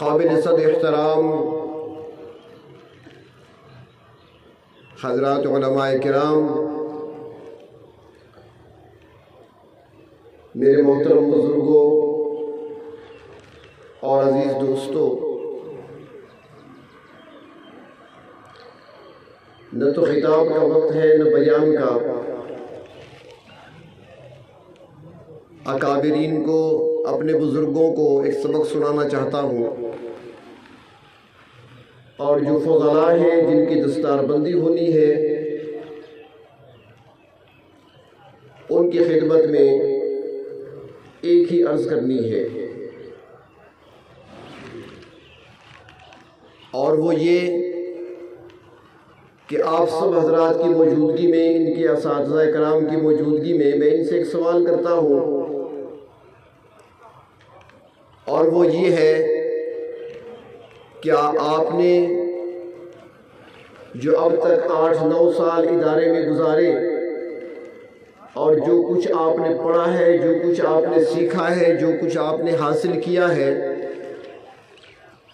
काबिल सद एहतराम हजरत कराम मेरे मोहतरम बुजुर्गों और अजीज़ दोस्तों न तो खिताब का वक्त है, न बयान का। अकाबरीन को, अपने बुज़ुर्गों को एक सबक सुनाना चाहता हूँ। और जो फजला हैं, जिनकी दस्तारबंदी होनी है, उनकी खिदमत में एक ही अर्ज़ करनी है। और वो ये कि आप सब हजरात की मौजूदगी में, इनके इस कराम की मौजूदगी में मैं इनसे एक सवाल करता हूँ। और वो ये है, क्या आपने जो अब तक आठ नौ साल इदारे में गुजारे, और जो कुछ आपने पढ़ा है, जो कुछ आपने सीखा है, जो कुछ आपने हासिल किया है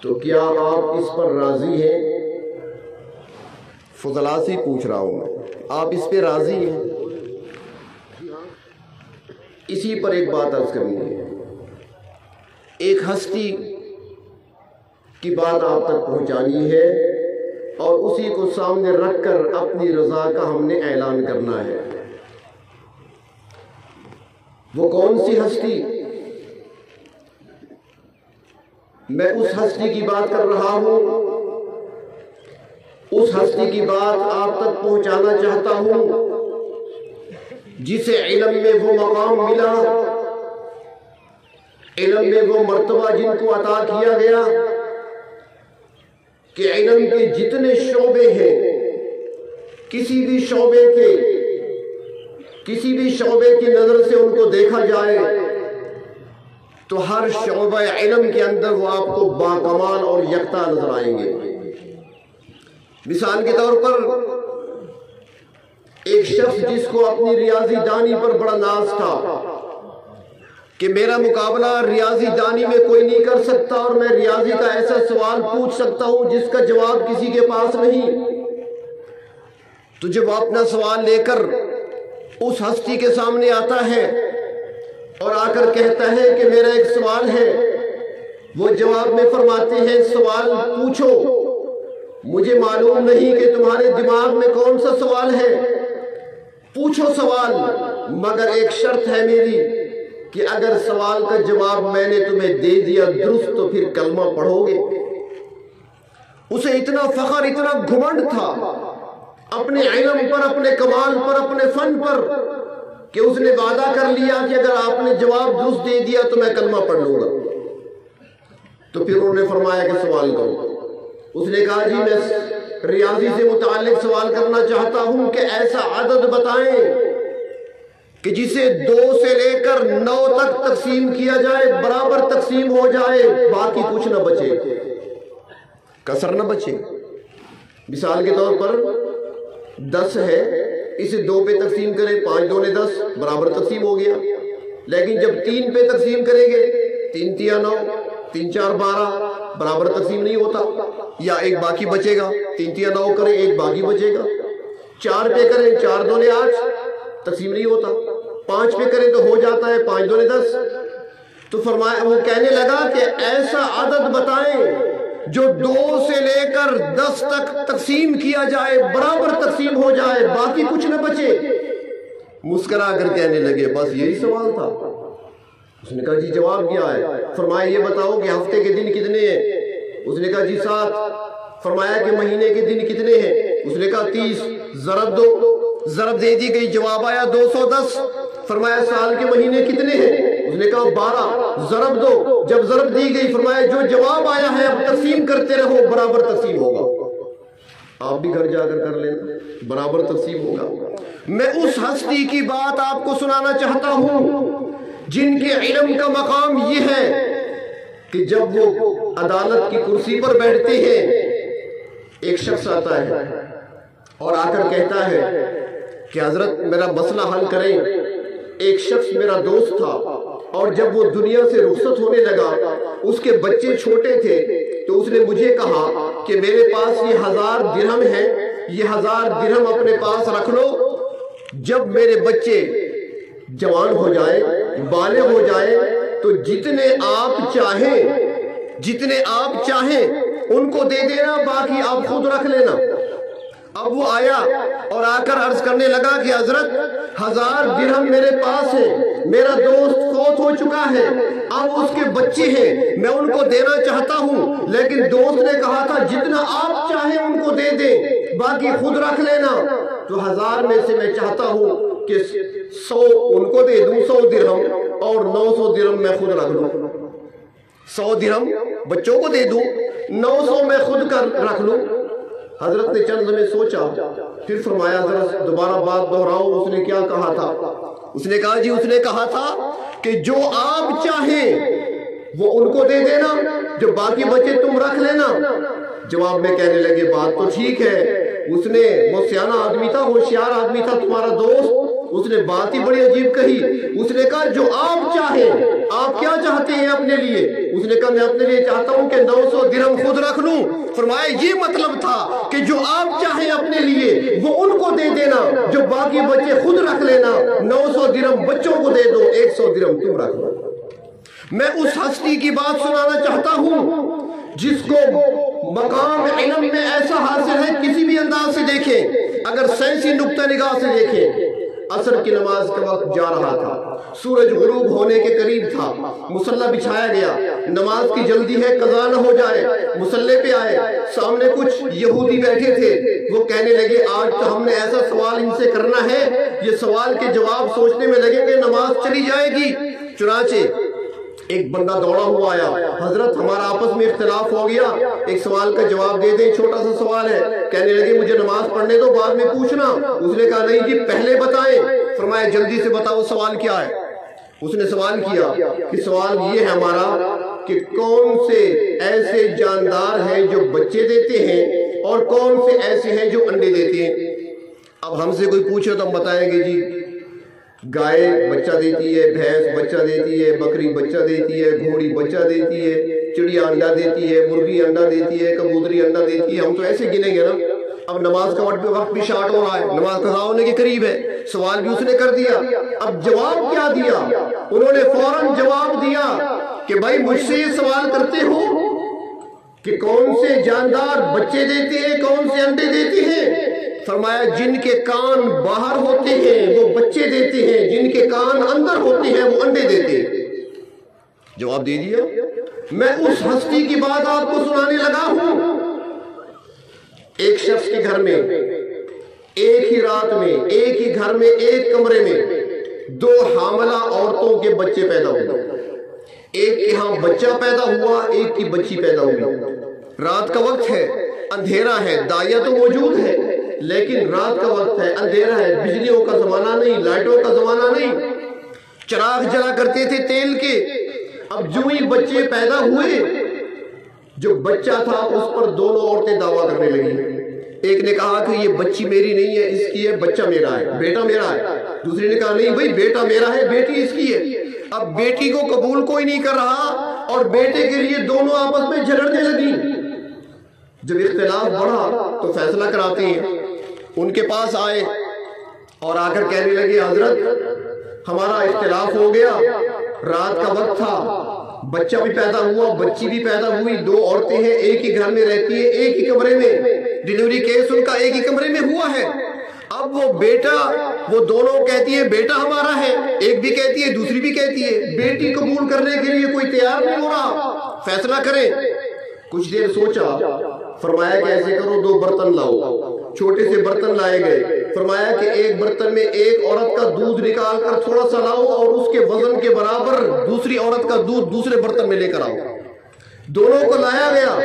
तो क्या आप इस पर राज़ी हैं? फजला से पूछ रहा हूँ मैं। आप इस पे राज़ी हैं? इसी पर एक बात अर्ज़ करनी है। एक हस्ती की बात आप तक पहुंचानी है और उसी को सामने रखकर अपनी रजा का हमने ऐलान करना है। वो कौन सी हस्ती? मैं उस हस्ती की बात कर रहा हूँ उस हस्ती की बात आप तक पहुंचाना चाहता हूँ, जिसे इलम में वो मकाम मिला। इलम में वो मर्तबा जिनको अता किया गया कि इलम के जितने शोबे हैं, किसी भी शोबे के, किसी भी शोबे की नज़र से उनको देखा जाए तो हर शोबा इलम के अंदर वो आपको बाकमाल और यकता नज़र आएँगे। मिसाल के तौर पर, एक शख्स जिसको अपनी रियाजी दानी पर बड़ा नाज था कि मेरा मुकाबला रियाजी दानी में कोई नहीं कर सकता और मैं रियाजी का ऐसा सवाल पूछ सकता हूँ जिसका जवाब किसी के पास नहीं। तो जब अपना सवाल लेकर उस हस्ती के सामने आता है और आकर कहता है कि मेरा एक सवाल है, वो जवाब में फरमाते हैं, सवाल पूछो। मुझे मालूम नहीं कि तुम्हारे दिमाग में कौन सा सवाल है। पूछो सवाल, मगर एक शर्त है मेरी कि अगर सवाल का जवाब मैंने तुम्हें दे दिया दुरुस्त तो फिर कलमा पढ़ोगे। उसे इतना फखर, इतना घुमंड था अपने इलम पर, अपने कमाल पर, अपने फन पर, कि उसने वादा कर लिया कि अगर आपने जवाब दुरुस्त दे दिया तो मैं कलमा पढ़ लूँगा। तो फिर उन्होंने फरमाया कि सवाल करो। उसने कहा, जी, मैं रियाजी से मुतालिक सवाल करना चाहता हूँ कि ऐसा आदत बताएँ कि जिसे दो से लेकर नौ तक तकसीम किया जाए, बराबर तकसीम हो जाए, बाकी कुछ न बचे। कसर न बचे। मिसाल के तौर पर, दस है, इसे दो पे तकसीम करें, पाँच दो ने दस, बराबर तकसीम हो गया। लेकिन जब तीन पे तकसीम करेंगे, तीन तिया नौ, तीन चार बारह, बराबर तकसीम नहीं होता। या एक बाकी बचेगा। तीन तिया नौ करें, एक बाकी बचेगा। चार पे करें, चार दो ने आठ। तकसीम नहीं होता। पाँच पे करें तो हो जाता है पाँच दो ने दस। तो फरमाया, वो कहने लगा कि ऐसा आदत बताएँ जो दो से लेकर दस तक तकसीम किया जाए, बराबर तकसीम हो जाए, बाकी कुछ न बचे। मुस्करा कर कहने लगे, बस यही सवाल था। उसने कहा, जी, जवाब क्या है? फरमाया, ये बताओ कि हफ़्ते के दिन कितने हैं? उसने कहा, जी सात फरमाया कि महीने के दिन कितने हैं? उसने कहा, तीस। जरब दो जरब दे दी गई, जवाब आया 210 फरमाया, साल के महीने कितने हैं? उसने कहा, बारह। जरब दो। जब जरब दी गई, फरमाया, जो जवाब आया है, अब तकसीम करते रहो, बराबर तकसीम होगा। आप भी घर जाकर कर लेना, बराबर तकसीम होगा। मैं उस हस्ती की बात आपको सुनाना चाहता हूँ, जिनके इलम का मकाम यह है कि जब वो अदालत की कुर्सी पर बैठते हैं, एक शख्स आता है और आकर कहता है कि हज़रत, मेरा मसला हल करें। एक शख्स मेरा दोस्त था और जब वो दुनिया से रुखसत होने लगा, उसके बच्चे छोटे थे तो उसने मुझे कहा कि मेरे पास ये हज़ार दिरहम है, ये हज़ार दिरहम अपने पास रख लो। जब मेरे बच्चे जवान हो जाए, बाले हो जाए तो जितने आप चाहें, जितने आप चाहें, उनको दे देना, बाकी आप खुद रख लेना। अब वो आया और आकर अर्ज़ करने लगा कि, हज़रत, हज़ार दिरहम मेरे पास है, मेरा दोस्त फौत हो चुका है, अब उसके बच्चे हैं, मैं उनको देना चाहता हूँ। लेकिन दोस्त ने कहा था, जितना आप चाहे, उनको दे दे, बाकी खुद रख लेना। तो हज़ार में से मैं चाहता हूँ कि सौ उनको दे दू, सौ दिरहम। और नौ सौ दिरहम मैं खुद रख लू। सौ दिरहम बच्चों को दे दू। नौ सौ में खुद कर रख लू। हज़रत ने चंद में सोचा, फिर फरमाया, जरा दोबारा बात दोहराओ। उसने क्या कहा था? उसने कहा, जी, उसने कहा था कि जो आप चाहें, वो उनको दे देना। जो बाकी बचे, तुम रख लेना। जवाब में कहने लगे, बात तो ठीक है। उसने, वो सियाना आदमी था, होशियार आदमी था, तुम्हारा दोस्त। उसने बात ही बड़ी अजीब कही। उसने कहा, जो आप चाहे, आप क्या चाहते हैं अपने लिए? उसने कहा, मैं अपने लिए चाहता हूँ कि 900 दिरम खुद रख लूँ। फरमाया, ये मतलब था कि जो आप चाहे अपने लिए, वो उनको दे देना। जो बाकी बच्चे खुद रख लेना 900 दिरम बच्चों को दे दो 100 दिरम तुम रख लो। मैं उस हस्ती की बात सुनाना चाहता हूँ, जिसको मकाम इलम में ऐसा हासिल है, किसी भी अंदाज से देखें। अगर सैंसी नुकता निगाह से देखें असर की नमाज़ का वक्त जा रहा था। सूरज गुरूब होने के करीब था। मुसल्ला बिछाया गया। नमाज़ की जल्दी है, कजा न हो जाए। मुसल्ले पे आए। सामने कुछ यहूदी बैठे थे। वो कहने लगे, आज तो हमने ऐसा सवाल इनसे करना है। ये सवाल के जवाब सोचने में लगेंगे, नमाज़ चली जाएगी। चुनाचे एक बंदा दौड़ा हुआ आया। हज़रत, हमारा आपस में इख्तलाफ हो गया। एक सवाल का जवाब दे दे, छोटा सा सवाल है। कहने लगे, मुझे नमाज़ पढ़ने दो, बाद में पूछना। उसने कहा, नहीं जी, पहले बताएँ। फरमाया, जल्दी से बताओ सवाल क्या है? उसने सवाल किया कि सवाल ये है हमारा कि कौन से ऐसे जानदार हैं जो बच्चे देते हैं और कौन से ऐसे हैं जो अंडे देते हैं? अब हमसे कोई पूछे तो हम बताएँगे जी। गाय बच्चा देती है, भैंस बच्चा देती है, बकरी बच्चा देती है, घोड़ी बच्चा देती है, चिड़िया अंडा देती है, मुर्गी अंडा देती है, कबूतरी अंडा देती है। हम तो ऐसे गिनेंगे ना। अब नमाज़ का वक्त वक्त भी शार्ट हो रहा है। नमाज़ कहा होने के करीब है? सवाल भी उसने कर दिया। अब जवाब क्या दिया? उन्होंने फ़ौरन जवाब दिया कि भाई मुझसे ये सवाल करते हो कि कौन से जानदार बच्चे देते हैं, कौन से अंडे देते हैं? फरमाया, जिनके कान बाहर होते हैं, वो बच्चे देते हैं, जिनके कान अंदर होते हैं, वो अंडे देते हैं। जवाब दे दिया। मैं उस हस्ती की बात आपको सुनाने लगा हूँ। एक शख्स के घर में, एक ही रात में, एक ही घर में, एक कमरे में दो हामला औरतों के बच्चे पैदा हुए। एक के यहाँ बच्चा पैदा हुआ, एक की बच्ची पैदा हुई। रात का वक्त है, अंधेरा है दाया तो मौजूद है। लेकिन रात का वक्त है अंधेरा है बिजलियों का जमाना नहीं लाइटों का जमाना नहीं। चराग जला करते थे तेल के। अब जो ही बच्चे पैदा हुए जो बच्चा था उस पर दोनों औरतें दावा करने लगी। एक ने कहा कि ये बच्ची मेरी नहीं है इसकी है बच्चा मेरा है बेटा मेरा है। दूसरी ने कहा नहीं भाई बेटा मेरा है बेटी इसकी है। अब बेटी को कबूल कोई नहीं कर रहा और बेटे के लिए दोनों आपस में झगड़ने लगी। जब इख्तलाफ बढ़ा तो फैसला कराते हैं। उनके पास आए और आकर कहने लगे, हज़रत, हमारा इख्तलाफ हो गया। रात का वक्त था। बच्चा भी पैदा हुआ, बच्ची भी पैदा हुई। दो औरतें हैं, एक ही घर में रहती है, एक ही कमरे में। डिलीवरी केस उनका एक ही कमरे में हुआ है। अब वो बेटा, वो दोनों कहती है, बेटा हमारा है। एक भी कहती है, दूसरी भी कहती है। बेटी कबूल करने के लिए कोई तैयार नहीं हो रहा। फैसला करें। कुछ देर सोचा, फरमाया कि ऐसे करो, दो बर्तन लाओ। छोटे से बर्तन लाए गए। फरमाया कि एक बर्तन में एक औरत का दूध निकाल कर थोड़ा सा लाओ और उसके वज़न के बराबर दूसरी औरत का दूध दूसरे बर्तन में लेकर आओ। दोनों को लाया गया।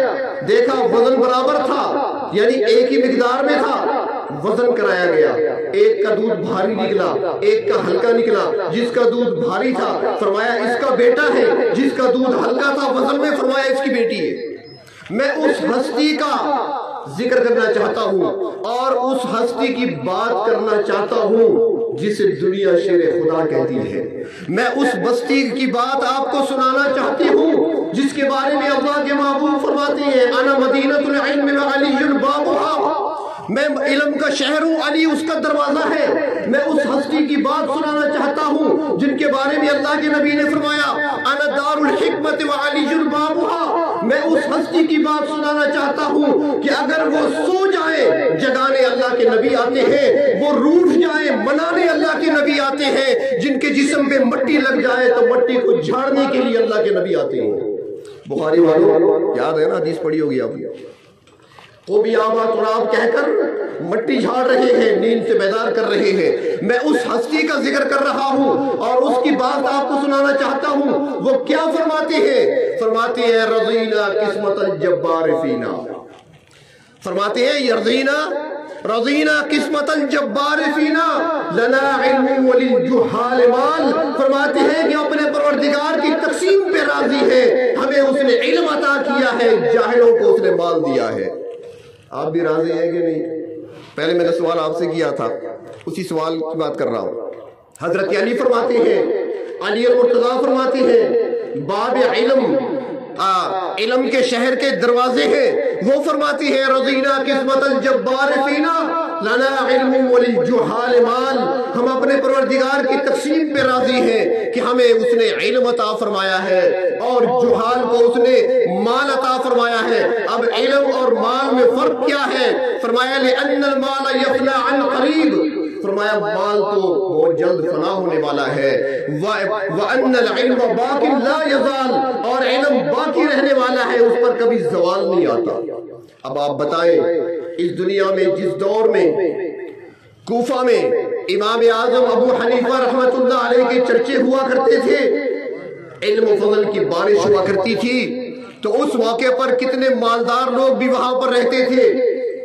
देखा वज़न बराबर था। यानी एक ही मिकदार में था। वज़न कराया गया। एक का दूध भारी निकला। एक का हल्का निकला। जिसका दूध भारी था। फरमाया इसका बेटा है। जिसका दूध हल्का था वज़न में फरमाया इसकी बेटी है। मैं उस हस्ती का ज़िक्र करना चाहता हूँ और उस हस्ती की बात करना चाहता हूँ जिसे दुनिया शेर खुदा कहती है। मैं उस बस्ती की बात आपको सुनाना चाहती हूँ, जिसके बारे में अल्लाह के महबूब फरमाते हैं, अना बाबुहा। मैं इलम का शहर हूँ, अली उसका दरवाज़ा है। मैं उस हस्ती की बात सुनाना चाहता हूँ, जिनके बारे में अल्लाह के नबी ने फरमाया, अना दारुल हिकमत व अली हस्ती की बात सुनाना चाहता हूँ कि अगर वो सो जाए, जगाने अल्लाह के नबी आते हैं, वो रूठ जाए, मनाने अल्लाह के नबी आते हैं, जिनके जिसम पे मट्टी लग जाए तो मट्टी को झाड़ने के लिए अल्लाह के नबी आते हैं। बुखारी वालों, याद है ना, हदीस पड़ी होगी आपने? तो भी आबा तुराब कहकर मट्टी झाड़ रहे हैं, नींद से बेदार कर रहे हैं। मैं उस हस्ती का ज़िक्र कर रहा हूँ और उसकी बात आपको सुनाना चाहता हूँ। वो क्या फरमाती है? फरमाती है रजीना किस्मत जब्बार फीना। फरमाते हैं, यरजीना, रजीना किस्मत जब्बार फीना, लना फरमाते हैं कि अपने परवरदिगार की तकसीम पे राज़ी है। हमें उसने इल्म अता किया है जाहिलों को उसने माल दिया है। आप भी राज़ी है कि नहीं? पहले मैंने सवाल आपसे किया था। उसी सवाल की बात कर रहा हूँ। हज़रत अली फरमाते हैं अली मुर्तजा फरमाते हैं बाब इलम आ, इलम के शहर के दरवाजे हैं। वो फरमाती है रजीना किस्मत जब्बार फीना। माल हम अपने परवरदिगार की तकसीम पे राज़ी हैं कि हमें उसने इल्म अता फरमाया है और जुहाल को उसने माल अता फरमाया है। अब इल्म और माल में फ़र्क क्या है? फरमाया फरमाया, माल तो बहुत जल्द फना होने वाला है। और इल्म बाकी रहने वाला है, उस पर कभी जवाल नहीं आता। अब आप बताएँ इस दुनिया में, जिस दौर में कूफा में इमाम आज़म अबू हनीफा अलैह के चर्चे हुआ करते थे, इल्म फजल की बारिश हुआ करती थी तो उस मौके पर कितने मालदार लोग भी वहाँ पर रहते थे,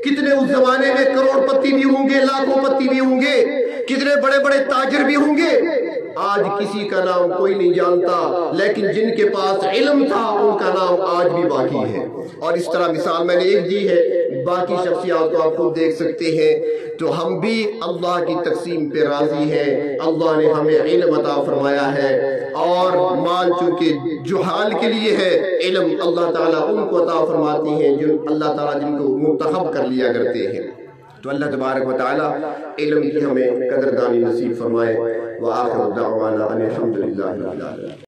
कितने उस जमाने में करोड़पति भी होंगे, लाखों पति भी होंगे, कितने बड़े बड़े ताजर भी होंगे, आज किसी का नाम कोई नहीं जानता, लेकिन जिनके पास इल्म था, उनका नाम आज भी बाकी है। और इस तरह मिसाल मैंने एक दी है बाकी शख्सियात को आप खुद देख सकते हैं। तो हम भी अल्लाह की तकसीम पे राज़ी हैं। अल्लाह ने हमें इल्म अता फरमाया है। और माल चूँकि जुहाल के लिए है, इल्म अल्लाह ताला उनको अता फरमाती हैं जो अल्लाह ताला जिनको मुंतखब कर लिया करते हैं। तो अल्लाह तबारक वाली इल्म की हमें कदरदानी नसीब फरमाए। व आखिर